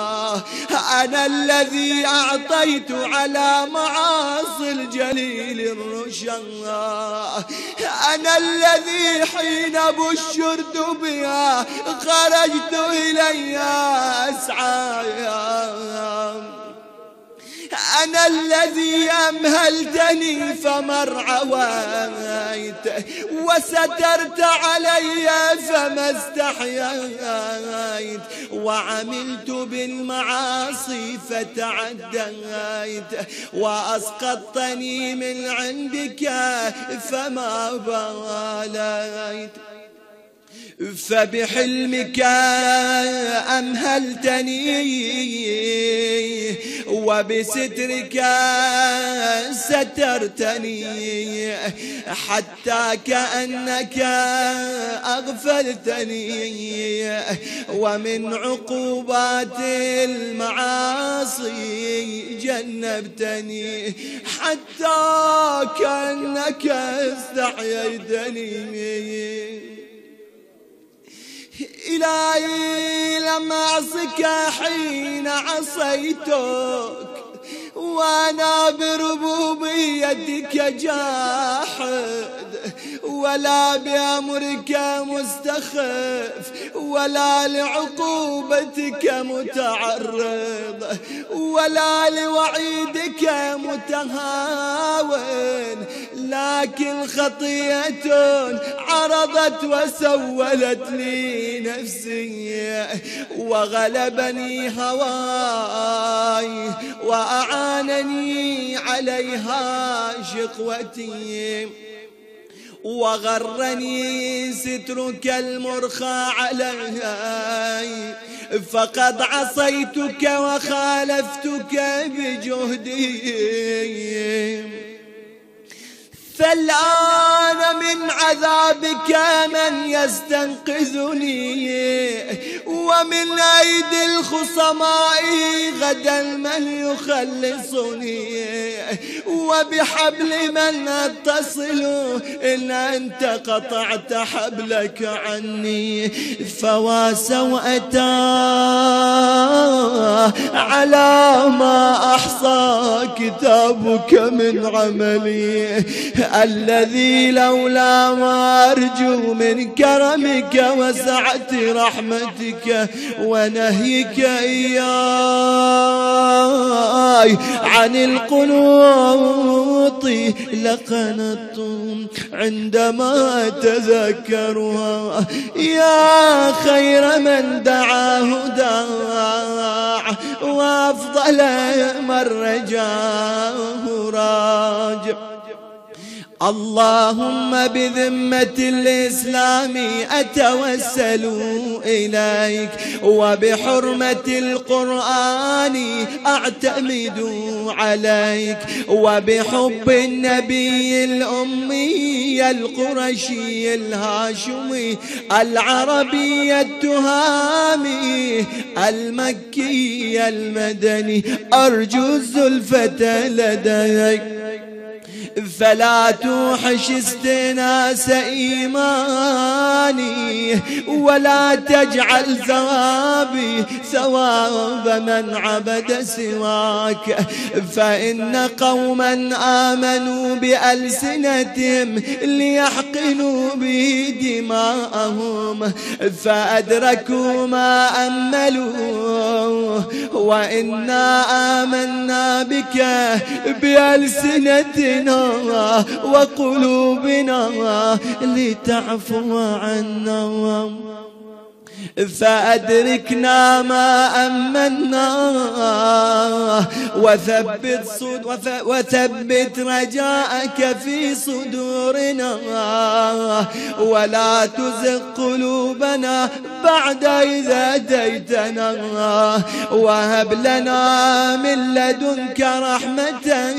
أنا الذي أعطيت على معاصي الجليل الرشا. أنا الذي حين بشرت بها خرجت إلي أسعى. أنا الذي أمهلتني فمر عويت وسترت علي فما استحييت وعملت بالمعاصي فتعديت وأسقطتني من عندك فما باليت. فبحلمك أمهلتني وبسترك سترتني حتى كأنك أغفلتني ومن عقوبات المعاصي جنبتني حتى كأنك استحييتني. إلهي لم أعصك حين عصيتك وأنا بربوبيتك جاحد ولا بأمرك مستخف ولا لعقوبتك متعرض ولا لوعيدك متهاون لكن خطية عرضت وسولت لي نفسي وغلبني هواي وأعانني عليها شقوتي وغرني سترك المرخى علي فقد عصيتك وخالفتك بجهدي. فالآن من عذابك من يستنقذني ومن أيدي الخصماء غدا من يخلصني وبحبل من أتصل إن أنت قطعت حبلك عني فوا على ما أحصى كتابك من عملي. الذي لولا ما أرجو من كرمك وسعة رحمتك ونهيك إياي. عن القنوط لقنط عندما تذكرها يا خير من دعاه داع وأفضل من رجاه راجع. اللهم بذمة الإسلام أتوسل إليك وبحرمة القرآن أعتمد عليك وبحب النبي الأمي القرشي الهاشمي العربي التهامي المكي المدني أرجو الزلفة لديك فلا توحش استناس إيماني ولا تجعل ثوابي ثواب من عبد سواك. فإن قوما آمنوا بألسنتهم ليحقنوا به دماءهم فأدركوا ما أملوا وإنا آمنا بك بألسنتنا وقلوبنا لتعفو عنا فأدركنا ما أمنا وثبت, صد وثبت رجاءك في صدورنا ولا تزغ قلوبنا بعد إذا أتيتنا وهب لنا من لدنك رحمة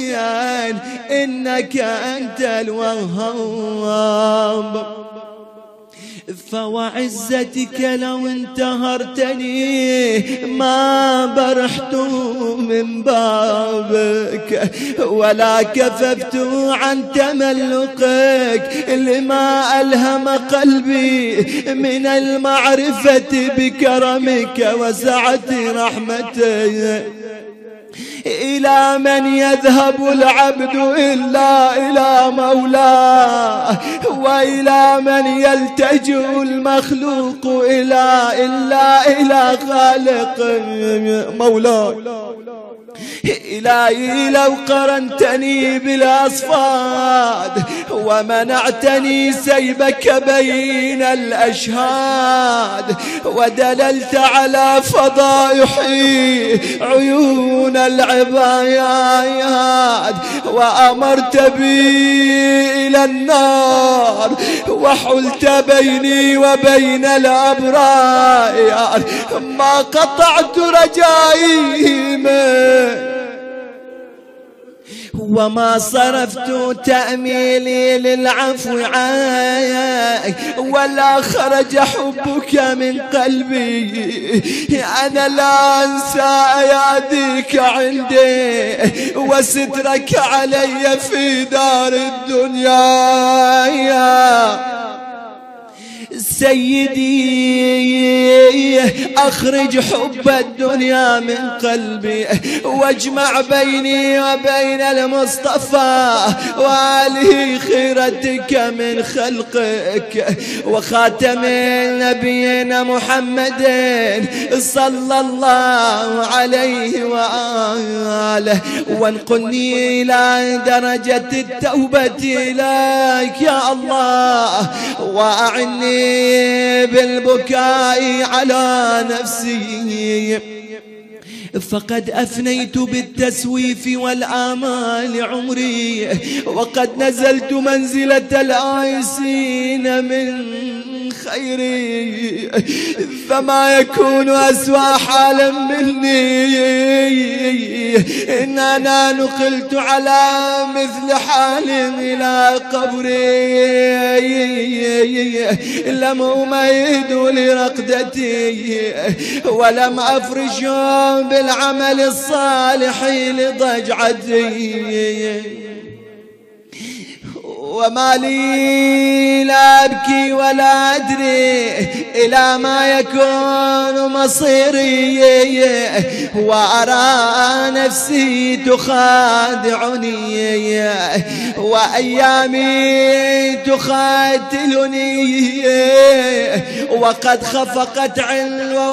إنك أنت الوهاب. فوعزتك لو انتهرتني ما برحت من بابك ولا كففت عن تملقك لما ألهم قلبي من المعرفة بكرمك وسعة رحمتك. إلى من يذهب العبد إلا إلى مولاه وإلى من يلتجئ المخلوق إلى إلا إلى خالق مولاه. إلهي لو قرنتني بالأصفاد ومنعتني سيبك بين الأشهاد ودللت على فضائحي عيون العبايات وأمرت بي إلى النار وحلت بيني وبين الأبرار ما قطعت رجائي منك وما صرفت تأميلي للعفو عنك ولا خرج حبك من قلبي. أنا لا أنسى أياديك عندي وسترك علي في دار الدنيا. سيدي أخرج حب الدنيا من قلبي واجمع بيني وبين المصطفى وآله خيرتك من خلقك وخاتم نبينا محمد صلى الله عليه وآله. وانقلني إلى درجة التوبة إليك يا الله وأعني بالبكاء على نفسي. فقد أفنيت بالتسويف والآمال عمري وقد نزلت منزلة الآيسين من خيري. فما يكون أسوأ حالا مني. إن أنا نقلت على مثل حال إلى قبري. لم أميد لرقدتي ولم أفرش بالعمل الصالح لضجعتي. وما لي لا أبكي ولا أدري إلى ما يكون مصيري. وأرى نفسي تخادعني. وأيامي تخاتلني. وقد خفقت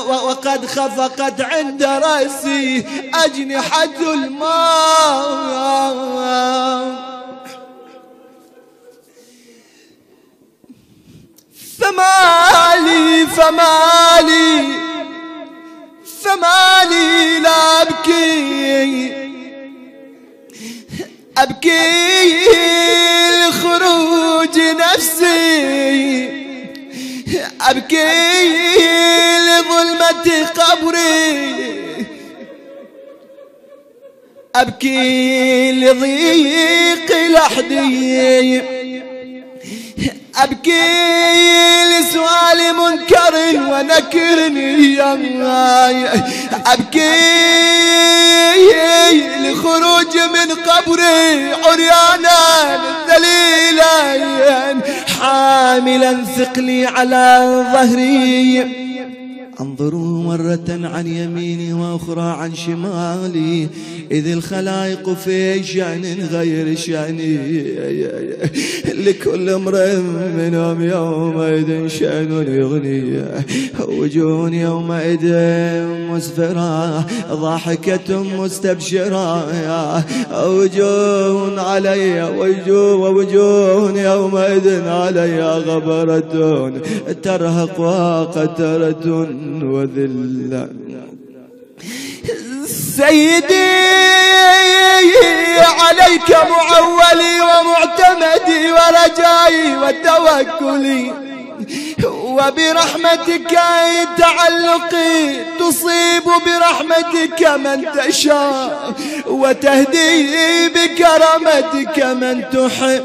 وقد خفقت عند رأسي أجنحة الماء فمالي فمالي فمالي لا أبكي. أبكي لخروج نفسي. أبكي لظلمة قبري. أبكي لضيق لحدي. أبكي لسؤال منكر ونكر أبكي لخروج من قبري عريانا ذليلا حاملا ثقلي على ظهري. انظروا مرة عن يميني وأخرى عن شمالي إذ الخلائق في شأن غير شأني. لكل امرئ منهم يومئذ شأن يغني. وجوه يومئذ مسفرة ضاحكة مستبشرة. وجوه علي وجوه ووجوه يومئذ علي غبرة. ترهق وقترة. وذلا سيدي عليك معولي ومعتمدي ورجائي وتوكلي وبرحمتك تعلقي تصيب برحمتك من تشاء وتهدي بكرمتك من تحب.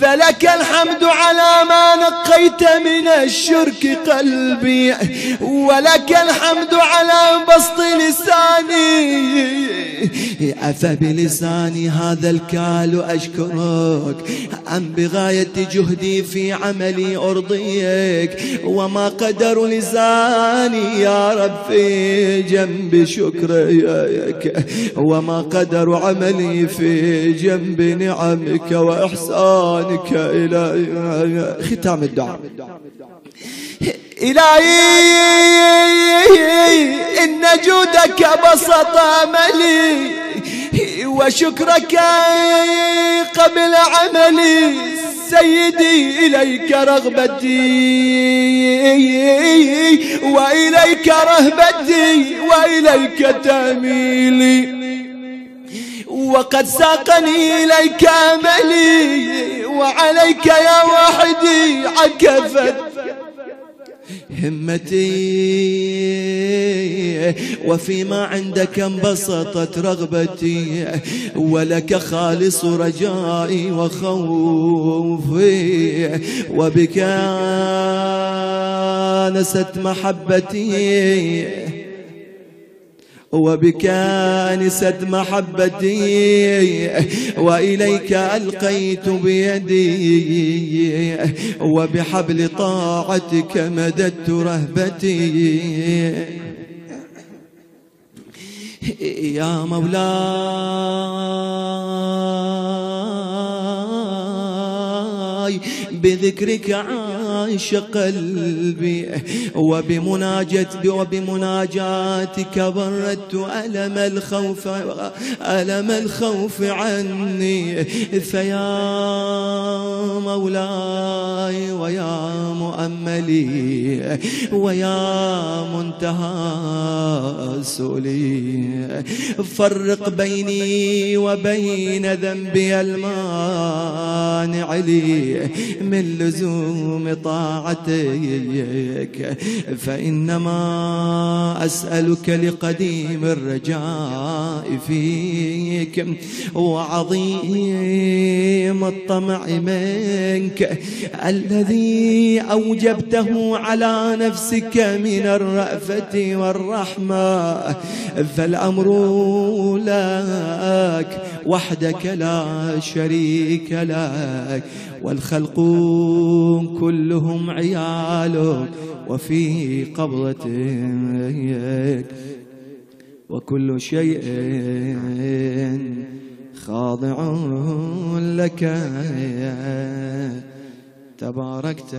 فلك الحمد على ما نقيت من الشرك قلبي ولك الحمد على بسط لساني. أفبلساني هذا الكال أشكرك أم بغاية جهدي في عملي أرضيك؟ وما قدر لساني يا رب في جنب شكرك وما قدر عملي في جنب نعمك وإحسانك إلى ختام الدعاء. إلهي إن جودك بسط أملي وشكرك قبل عملي. سيدي إليك رغبتي وإليك رهبتي وإليك تميلي وقد ساقني إليك أملي وعليك يا وحدي عكفت. همتي وفيما عندك انبسطت رغبتي ولك خالص رجائي وخوفي وبك نست محبتي وبك انست محبتي وإليك ألقيت بيدي وبحبل طاعتك مددت رهبتي. يا مولاي بذكرك عاش قلبي وبمناجت وبمناجاتك بردت ألم الخوف ألم الخوف عني. فيا مولاي ويا مؤملي ويا منتهى سؤلي. فرق بيني وبين ذنبي المانع لي من لزوم طاعتك. فإنما أسألك لقديم الرجاء فيك وعظيم الطمع منك. الذي أوجبته على نفسك من الرأفة والرحمة فالأمر لك وحدك لا شريك لك والخلق كلهم عيالك وفي قبضتك وكل شيء خاضع لك. تباركت.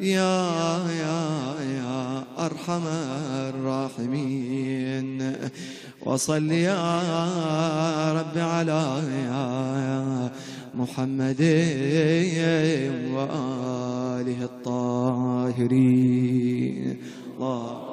يا يا يا أرحم الراحمين. وصل يا رب على يا محمد وآله الطاهرين. الله